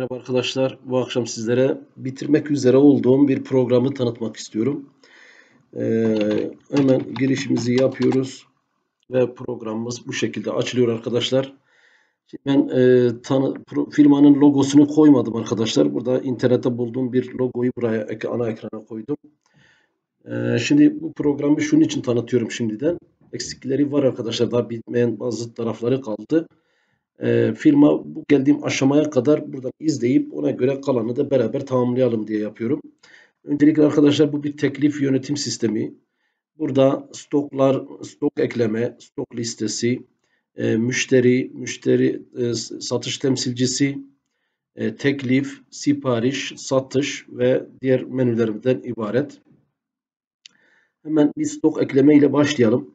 Merhaba arkadaşlar. Bu akşam sizlere bitirmek üzere olduğum bir programı tanıtmak istiyorum. Ee, hemen girişimizi yapıyoruz ve programımız bu şekilde açılıyor arkadaşlar. Şimdi ben e, tanı, pro, firmanın logosunu koymadım arkadaşlar. Burada internette bulduğum bir logoyu buraya ana ekrana koydum. Ee, şimdi bu programı şunun için tanıtıyorum şimdiden. Eksikleri var arkadaşlar. Daha bitmeyen bazı tarafları kaldı e, firma bu geldiğim aşamaya kadar buradan izleyip ona göre kalanı da beraber tamamlayalım diye yapıyorum. Öncelikle arkadaşlar bu bir teklif yönetim sistemi. Burada stoklar, stok ekleme, stok listesi, e, müşteri, müşteri e, satış temsilcisi, e, teklif, sipariş, satış ve diğer menülerimden ibaret. Hemen bir stok ekleme ile başlayalım.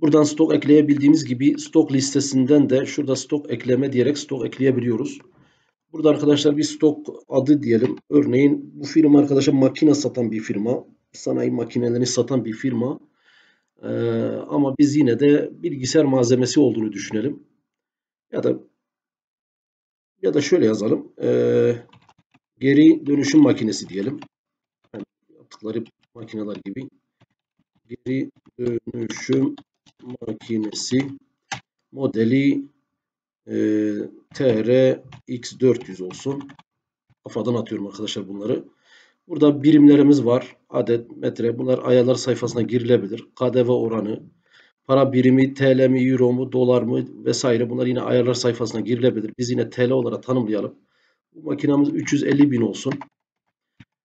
Buradan stok ekleyebildiğimiz gibi stok listesinden de şurada stok ekleme diyerek stok ekleyebiliyoruz. Burada arkadaşlar bir stok adı diyelim. Örneğin bu firma arkadaşlar makine satan bir firma. Sanayi makinelerini satan bir firma. Ee, ama biz yine de bilgisayar malzemesi olduğunu düşünelim. Ya da ya da şöyle yazalım. Ee, geri dönüşüm makinesi diyelim. Yani yaptıkları makineler gibi. Geri dönüşüm makinesi modeli e, TRX400 olsun. Kafadan atıyorum arkadaşlar bunları. Burada birimlerimiz var. Adet, metre. Bunlar ayarlar sayfasına girilebilir. KDV oranı, para birimi, TL mi, Euro mu, dolar mı vesaire. Bunlar yine ayarlar sayfasına girilebilir. Biz yine TL olarak tanımlayalım. Bu makinamız 350 bin olsun.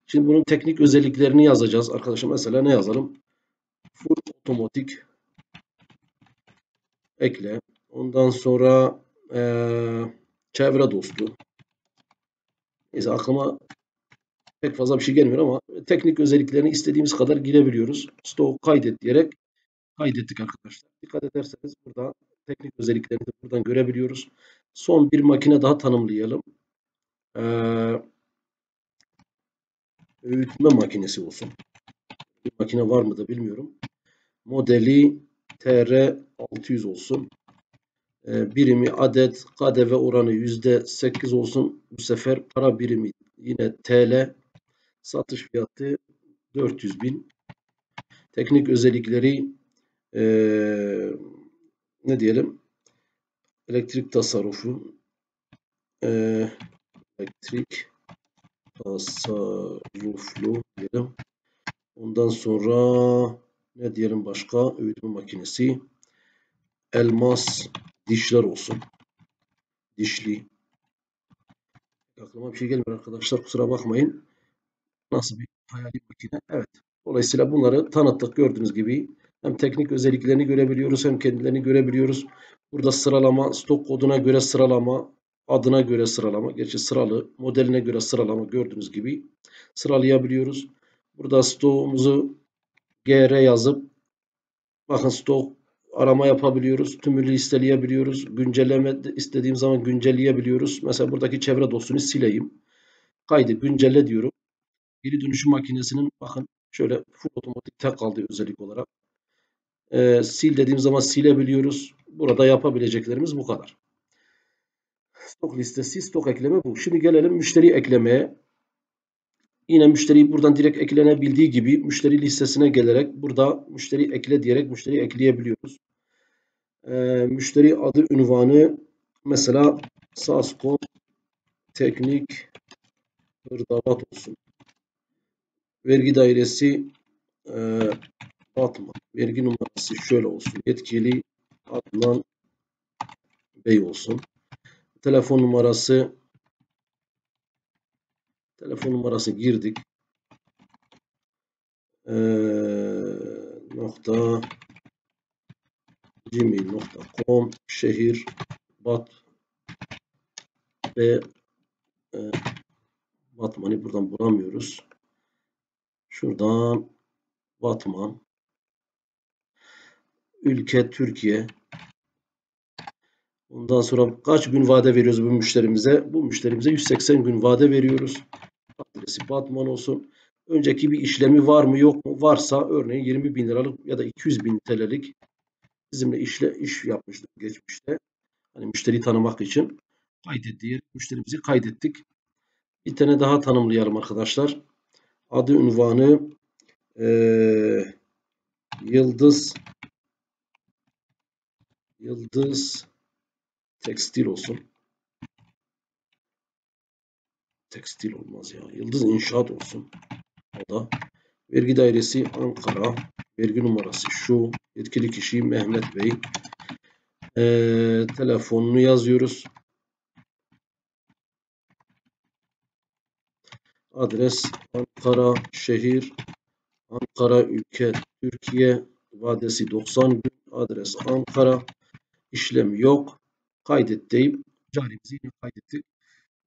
Şimdi bunun teknik özelliklerini yazacağız arkadaşlar. Mesela ne yazalım? Full otomatik ekle. Ondan sonra e, çevre dostu. Neyse aklıma pek fazla bir şey gelmiyor ama teknik özelliklerini istediğimiz kadar girebiliyoruz. Stock kaydet diyerek kaydettik arkadaşlar. Dikkat ederseniz burada teknik özelliklerini de buradan görebiliyoruz. Son bir makine daha tanımlayalım. Ee, öğütme makinesi olsun. Bir makine var mı da bilmiyorum. Modeli TR600 olsun. Ee, birimi adet KDV oranı %8 olsun. Bu sefer para birimi yine TL. Satış fiyatı 400 bin. Teknik özellikleri ee, ne diyelim? Elektrik tasarrufu. Ee, elektrik tasarruflu diyelim. Ondan sonra ne diyelim başka? Öğütme makinesi. Elmas dişler olsun. Dişli. Aklıma bir şey gelmiyor arkadaşlar. Kusura bakmayın. Nasıl bir hayali makine? Evet. Dolayısıyla bunları tanıttık. Gördüğünüz gibi hem teknik özelliklerini görebiliyoruz hem kendilerini görebiliyoruz. Burada sıralama, stok koduna göre sıralama, adına göre sıralama, gerçi sıralı, modeline göre sıralama gördüğünüz gibi sıralayabiliyoruz. Burada stoğumuzu gr yazıp bakın stok arama yapabiliyoruz. Tümünü listeleyebiliyoruz. Güncelleme istediğim zaman güncelleyebiliyoruz. Mesela buradaki çevre dosunu sileyim. Kaydı güncelle diyorum. Geri dönüşüm makinesinin bakın şöyle full otomatik tek kaldı özellik olarak. Ee, sil dediğim zaman silebiliyoruz. Burada yapabileceklerimiz bu kadar. Stok listesi, stok ekleme bu. Şimdi gelelim müşteri eklemeye. Yine müşteri buradan direkt eklenebildiği gibi müşteri listesine gelerek burada müşteri ekle diyerek müşteri ekleyebiliyoruz. Ee, müşteri adı ünvanı mesela Sasco Teknik Hırdavat olsun. Vergi dairesi e, Batman. Vergi numarası şöyle olsun. Yetkili Adnan Bey olsun. Telefon numarası Telefon numarası girdik. Ee, nokta gmail.com şehir bat ve e, Batman'ı buradan bulamıyoruz. Şuradan Batman ülke Türkiye Ondan sonra kaç gün vade veriyoruz bu müşterimize? Bu müşterimize 180 gün vade veriyoruz. Adresi Batman olsun. Önceki bir işlemi var mı yok mu? Varsa örneğin 20 bin liralık ya da 200 bin TL'lik bizimle işle, iş yapmıştık geçmişte. Hani müşteri tanımak için kaydet diye müşterimizi kaydettik. Bir tane daha tanımlayalım arkadaşlar. Adı ünvanı ee, Yıldız Yıldız Tekstil olsun. Tekstil olmaz ya. Yıldız İnşaat olsun. O da. Vergi dairesi Ankara. Vergi numarası şu. Yetkili kişi Mehmet Bey. Ee, telefonunu yazıyoruz. Adres Ankara şehir Ankara ülke Türkiye vadesi 90 gün adres Ankara işlem yok kaydet deyip carimizi yine kaydettik.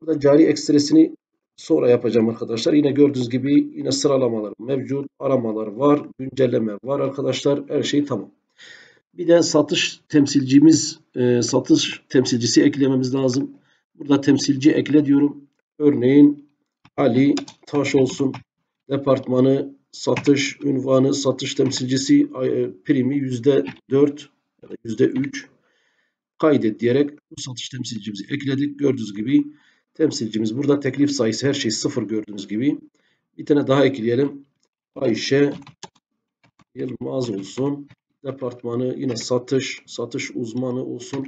Burada cari ekstresini sonra yapacağım arkadaşlar. Yine gördüğünüz gibi yine sıralamalar mevcut. Aramalar var. Güncelleme var arkadaşlar. Her şey tamam. Bir de satış temsilcimiz, e, satış temsilcisi eklememiz lazım. Burada temsilci ekle diyorum. Örneğin Ali Taş olsun. Departmanı, satış, ünvanı, satış temsilcisi e, primi yüzde dört ya da yüzde üç kaydet diyerek bu satış temsilcimizi ekledik. Gördüğünüz gibi temsilcimiz burada teklif sayısı her şey sıfır gördüğünüz gibi. Bir tane daha ekleyelim. Ayşe Yılmaz olsun. Departmanı yine satış, satış uzmanı olsun.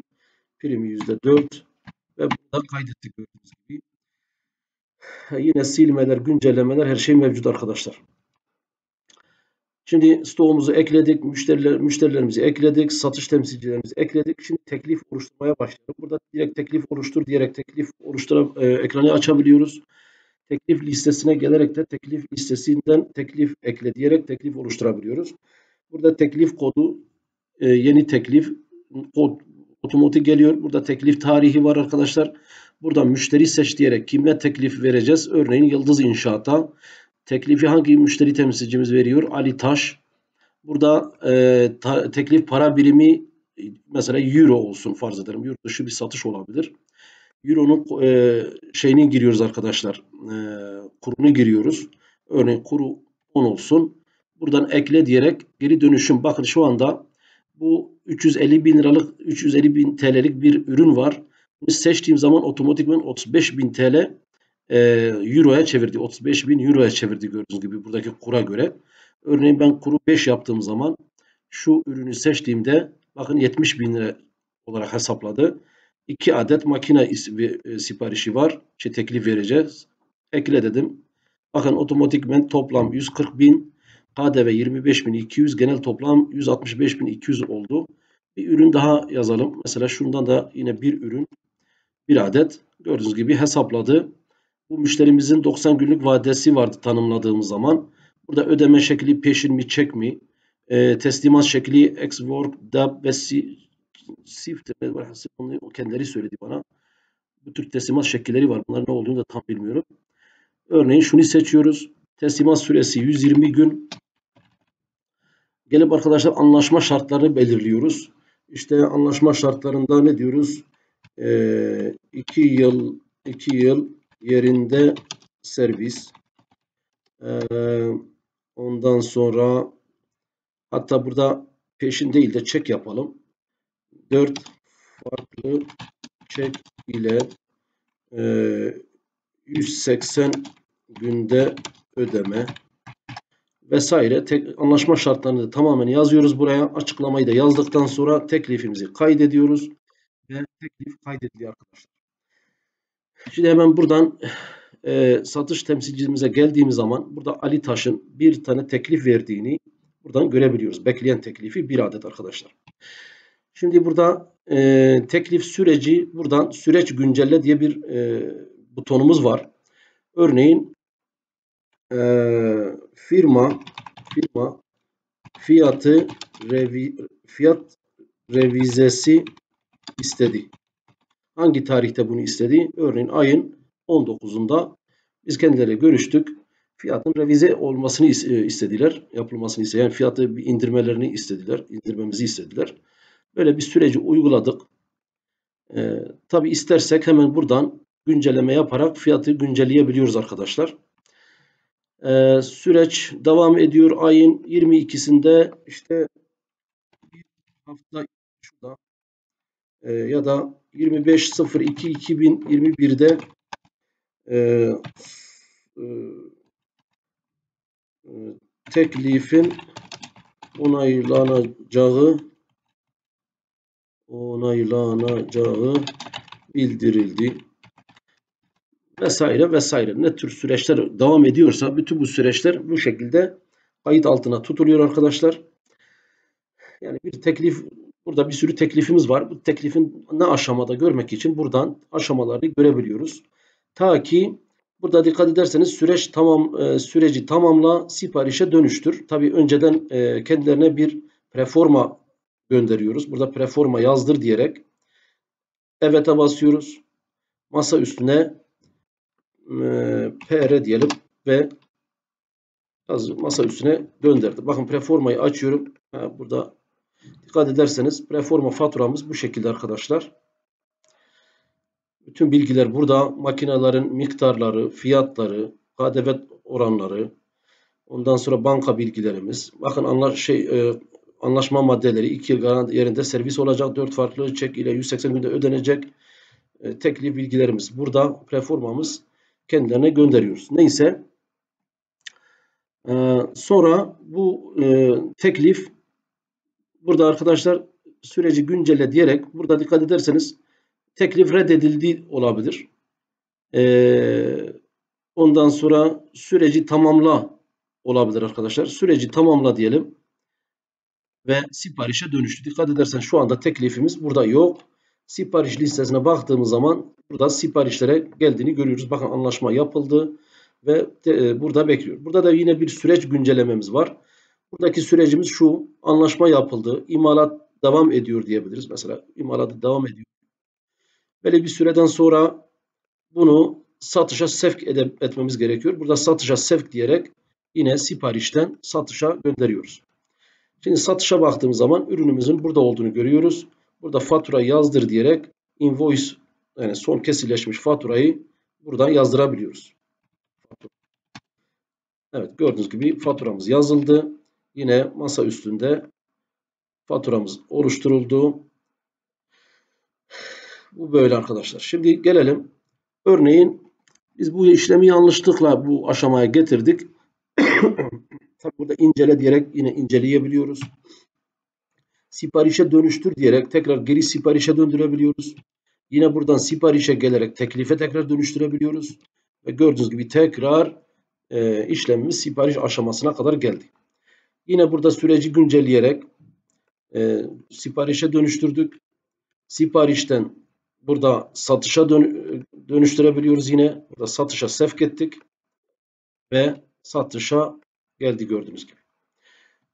Primi yüzde dört ve burada kaydettik gördüğünüz gibi. Yine silmeler, güncellemeler her şey mevcut arkadaşlar. Şimdi stoğumuzu ekledik, müşteriler, müşterilerimizi ekledik, satış temsilcilerimizi ekledik. Şimdi teklif oluşturmaya başlayalım. Burada direkt teklif oluştur diyerek teklif oluşturup e, ekranı açabiliyoruz. Teklif listesine gelerek de teklif listesinden teklif ekle diyerek teklif oluşturabiliyoruz. Burada teklif kodu, e, yeni teklif kod otomatik geliyor. Burada teklif tarihi var arkadaşlar. Burada müşteri seç diyerek kimle teklif vereceğiz? Örneğin Yıldız İnşaat'a. Teklifi hangi müşteri temsilcimiz veriyor? Ali Taş. Burada e, ta, teklif para birimi mesela euro olsun farz ederim. Yurt dışı bir satış olabilir. Euro'nun e, şeyini giriyoruz arkadaşlar. E, kurunu giriyoruz. Örneğin kuru 10 olsun. Buradan ekle diyerek geri dönüşüm. Bakın şu anda bu 350 bin liralık 350 bin TL'lik bir ürün var. Bunu seçtiğim zaman otomatikman 35 bin TL e, Euro'ya çevirdi. 35 bin Euro'ya çevirdi gördüğünüz gibi buradaki kura göre. Örneğin ben kuru 5 yaptığım zaman şu ürünü seçtiğimde bakın 70 bin lira olarak hesapladı. 2 adet makine e, siparişi var. İşte teklif vereceğiz. Ekle dedim. Bakın otomatikmen toplam 140 bin. KDV 25.200 genel toplam 165.200 oldu. Bir ürün daha yazalım. Mesela şundan da yine bir ürün bir adet gördüğünüz gibi hesapladı. Bu müşterimizin 90 günlük vadesi vardı tanımladığımız zaman. Burada ödeme şekli peşin mi çek mi? E, teslimat şekli X-Work, DAB ve Sift. Onu kendileri söyledi bana. Bu tür teslimat şekilleri var. Bunlar ne olduğunu da tam bilmiyorum. Örneğin şunu seçiyoruz. Teslimat süresi 120 gün. Gelip arkadaşlar anlaşma şartlarını belirliyoruz. İşte anlaşma şartlarında ne diyoruz? 2 ee, yıl 2 yıl yerinde servis. Ee, ondan sonra hatta burada peşin değil de çek yapalım. 4 farklı çek ile e, 180 günde ödeme vesaire tek, anlaşma şartlarını da tamamen yazıyoruz buraya. Açıklamayı da yazdıktan sonra teklifimizi kaydediyoruz ve teklif kaydediliyor arkadaşlar. Şimdi hemen buradan e, satış temsilcimize geldiğimiz zaman burada Ali Taş'ın bir tane teklif verdiğini buradan görebiliyoruz. Bekleyen teklifi bir adet arkadaşlar. Şimdi burada e, teklif süreci buradan süreç güncelle diye bir e, butonumuz var. Örneğin e, firma firma fiyatı revi, fiyat revizesi istedi. Hangi tarihte bunu istedi? Örneğin ayın 19'unda biz kendileriyle görüştük. Fiyatın revize olmasını e, istediler. Yapılmasını isteyen yani fiyatı bir indirmelerini istediler. indirmemizi istediler. Böyle bir süreci uyguladık. Ee, Tabi istersek hemen buradan güncelleme yaparak fiyatı güncelleyebiliyoruz arkadaşlar. Ee, süreç devam ediyor. Ayın 22'sinde işte hafta e, ya da 25.02.2021'de e, e, e, teklifin onaylanacağı onaylanacağı bildirildi vesaire vesaire. Ne tür süreçler devam ediyorsa bütün bu süreçler bu şekilde kayıt altına tutuluyor arkadaşlar. Yani bir teklif burada bir sürü teklifimiz var. Bu teklifin ne aşamada görmek için buradan aşamaları görebiliyoruz. Ta ki burada dikkat ederseniz süreç tamam e, süreci tamamla siparişe dönüştür. Tabi önceden e, kendilerine bir preforma gönderiyoruz. Burada preforma yazdır diyerek evet'e basıyoruz. Masa üstüne e, PR diyelim ve masa üstüne gönderdi. Bakın preformayı açıyorum. Ha, burada dikkat ederseniz preforma faturamız bu şekilde arkadaşlar. Bütün bilgiler burada. Makinelerin miktarları, fiyatları, KDV oranları, ondan sonra banka bilgilerimiz. Bakın anla şey e, anlaşma maddeleri 2 yıl yerinde servis olacak. 4 farklı çek ile 180 günde ödenecek. E, teklif bilgilerimiz burada. Preformamız kendilerine gönderiyoruz. Neyse. E, sonra bu e, teklif burada arkadaşlar süreci güncelle diyerek burada dikkat ederseniz teklif reddedildi olabilir. E, ondan sonra süreci tamamla olabilir arkadaşlar. Süreci tamamla diyelim ve siparişe dönüştü. Dikkat edersen şu anda teklifimiz burada yok. Sipariş listesine baktığımız zaman burada siparişlere geldiğini görüyoruz. Bakın anlaşma yapıldı ve de, e, burada bekliyor. Burada da yine bir süreç güncellememiz var. Buradaki sürecimiz şu. Anlaşma yapıldı. imalat devam ediyor diyebiliriz. Mesela imalat devam ediyor. Böyle bir süreden sonra bunu satışa sevk etmemiz gerekiyor. Burada satışa sevk diyerek yine siparişten satışa gönderiyoruz. Şimdi satışa baktığımız zaman ürünümüzün burada olduğunu görüyoruz. Burada fatura yazdır diyerek invoice yani son kesileşmiş faturayı buradan yazdırabiliyoruz. Evet gördüğünüz gibi faturamız yazıldı. Yine masa üstünde faturamız oluşturuldu. Bu böyle arkadaşlar. Şimdi gelelim. Örneğin biz bu işlemi yanlışlıkla bu aşamaya getirdik. Tabi burada incele diyerek yine inceleyebiliyoruz. Siparişe dönüştür diyerek tekrar geri siparişe döndürebiliyoruz. Yine buradan siparişe gelerek teklife tekrar dönüştürebiliyoruz. Ve gördüğünüz gibi tekrar e, işlemimiz sipariş aşamasına kadar geldi. Yine burada süreci güncelleyerek e, siparişe dönüştürdük. Siparişten burada satışa dön dönüştürebiliyoruz yine. Burada satışa sevk ettik. Ve satışa geldi gördüğünüz gibi.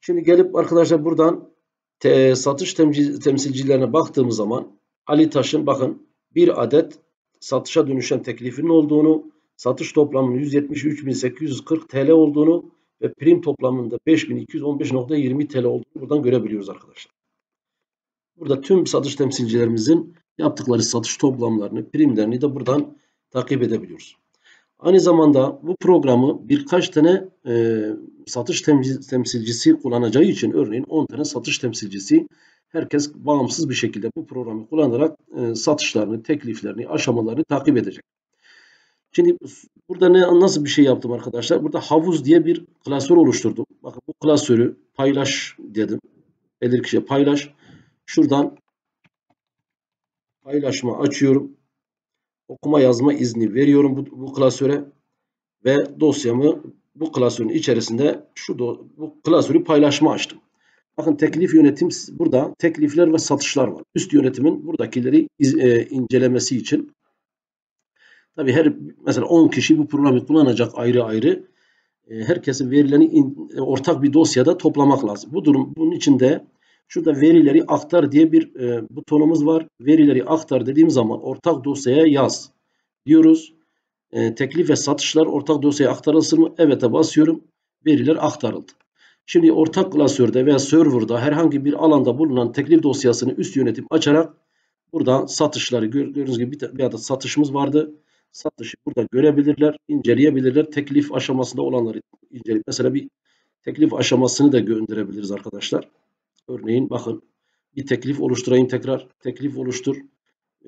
Şimdi gelip arkadaşlar buradan te, satış temsilcilerine baktığımız zaman Ali Taş'ın bakın bir adet satışa dönüşen teklifinin olduğunu, satış toplamının 173.840 TL olduğunu ve prim toplamında 5215.20 TL olduğunu buradan görebiliyoruz arkadaşlar. Burada tüm satış temsilcilerimizin yaptıkları satış toplamlarını, primlerini de buradan takip edebiliyoruz. Aynı zamanda bu programı birkaç tane e, satış temsilcisi kullanacağı için örneğin 10 tane satış temsilcisi herkes bağımsız bir şekilde bu programı kullanarak e, satışlarını, tekliflerini, aşamalarını takip edecek. Şimdi burada ne nasıl bir şey yaptım arkadaşlar? Burada havuz diye bir klasör oluşturdum. Bakın bu klasörü paylaş dedim. Belir kişiye paylaş. Şuradan paylaşma açıyorum okuma yazma izni veriyorum bu, bu klasöre ve dosyamı bu klasörün içerisinde şu do, bu klasörü paylaşma açtım. Bakın teklif yönetim burada teklifler ve satışlar var. Üst yönetimin buradakileri iz, e, incelemesi için. Tabi her mesela 10 kişi bu programı kullanacak ayrı ayrı. E, herkesin verilerini in, e, ortak bir dosyada toplamak lazım. Bu durum bunun için de Şurada verileri aktar diye bir e, butonumuz var. Verileri aktar dediğim zaman ortak dosyaya yaz diyoruz. Teklif ve satışlar ortak dosyaya aktarılsın mı? Evet'e basıyorum. Veriler aktarıldı. Şimdi ortak klasörde veya serverda herhangi bir alanda bulunan teklif dosyasını üst yönetim açarak buradan satışları gördüğünüz gibi bir, bir adet satışımız vardı. Satışı burada görebilirler, inceleyebilirler. Teklif aşamasında olanları inceleyip mesela bir teklif aşamasını da gönderebiliriz arkadaşlar. Örneğin bakın bir teklif oluşturayım tekrar. Teklif oluştur.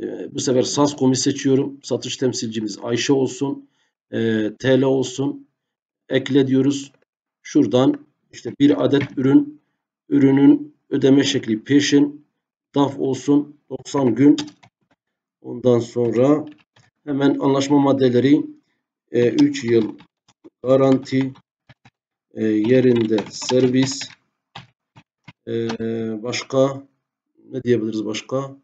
Ee, bu sefer SAS komi seçiyorum. Satış temsilcimiz Ayşe olsun. e, TL olsun. Ekle diyoruz. Şuradan işte bir adet ürün, ürünün ödeme şekli peşin, DAF olsun 90 gün. Ondan sonra hemen anlaşma maddeleri e, 3 yıl garanti, e, yerinde servis, e, başka ne diyebiliriz başka?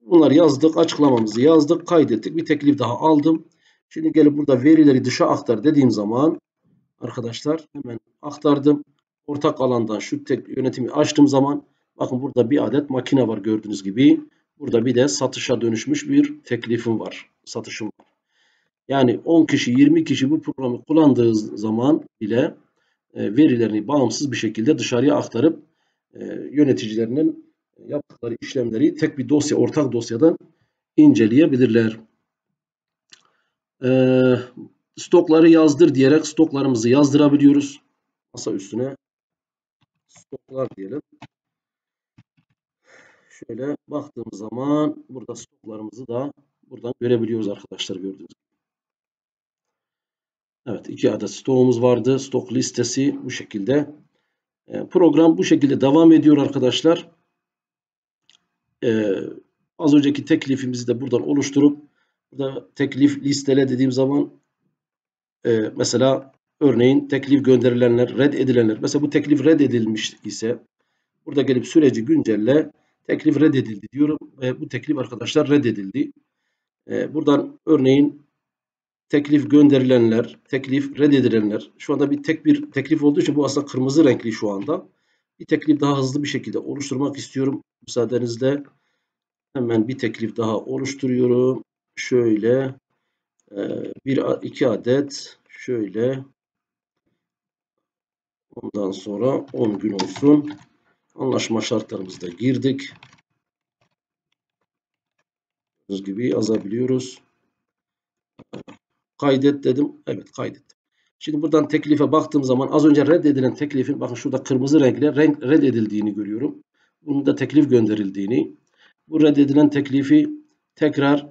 Bunları yazdık, açıklamamızı yazdık, kaydettik. Bir teklif daha aldım. Şimdi gelip burada verileri dışa aktar dediğim zaman arkadaşlar hemen aktardım. Ortak alandan şu tek yönetimi açtığım zaman bakın burada bir adet makine var gördüğünüz gibi. Burada bir de satışa dönüşmüş bir teklifim var. Satışım var. Yani 10 kişi 20 kişi bu programı kullandığı zaman bile e, verilerini bağımsız bir şekilde dışarıya aktarıp e, yöneticilerinin yaptıkları işlemleri tek bir dosya, ortak dosyadan inceleyebilirler. E, stokları yazdır diyerek stoklarımızı yazdırabiliyoruz. Masa üstüne stoklar diyelim. Şöyle baktığımız zaman burada stoklarımızı da buradan görebiliyoruz arkadaşlar gördüğünüz gibi. Evet iki adet stoğumuz vardı. Stok listesi bu şekilde. E, program bu şekilde devam ediyor arkadaşlar. Ee, az önceki teklifimizi de buradan oluşturup burada teklif listele dediğim zaman e, mesela örneğin teklif gönderilenler, red edilenler. Mesela bu teklif red edilmiş ise burada gelip süreci güncelle teklif reddedildi diyorum ve bu teklif arkadaşlar reddedildi. Ee, buradan örneğin teklif gönderilenler, teklif reddedilenler. Şu anda bir tek bir teklif olduğu için bu aslında kırmızı renkli şu anda. Bir teklif daha hızlı bir şekilde oluşturmak istiyorum. Müsaadenizle hemen bir teklif daha oluşturuyorum. Şöyle e, bir iki adet şöyle ondan sonra 10 gün olsun. Anlaşma şartlarımızı da girdik. Gördüğünüz gibi yazabiliyoruz. Kaydet dedim. Evet kaydettim. Şimdi buradan teklife baktığım zaman az önce reddedilen teklifin bakın şurada kırmızı renkle renk reddedildiğini görüyorum. Bunun da teklif gönderildiğini. Bu reddedilen teklifi tekrar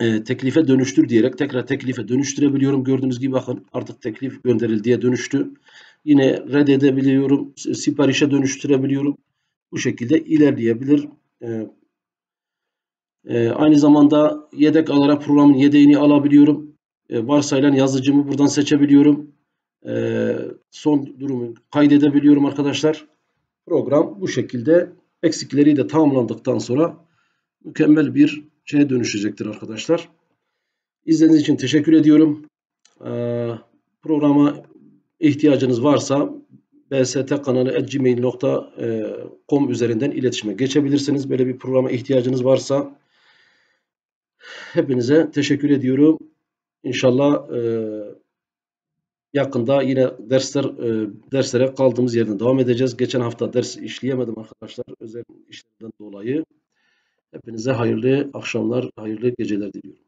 e, teklife dönüştür diyerek tekrar teklife dönüştürebiliyorum. Gördüğünüz gibi bakın artık teklif gönderildiye dönüştü. Yine reddedebiliyorum. Siparişe dönüştürebiliyorum. Bu şekilde ilerleyebilir. E, e, aynı zamanda yedek alarak programın yedeğini alabiliyorum. E, varsayılan yazıcımı buradan seçebiliyorum. E, son durumu kaydedebiliyorum arkadaşlar. Program bu şekilde eksikleri de tamamlandıktan sonra mükemmel bir şeye dönüşecektir arkadaşlar. İzlediğiniz için teşekkür ediyorum. Programa ihtiyacınız varsa bstkanalı.gmail.com üzerinden iletişime geçebilirsiniz. Böyle bir programa ihtiyacınız varsa hepinize teşekkür ediyorum. İnşallah e, yakında yine dersler e, derslere kaldığımız yerden devam edeceğiz. Geçen hafta ders işleyemedim arkadaşlar özel işlerden dolayı. Hepinize hayırlı akşamlar, hayırlı geceler diliyorum.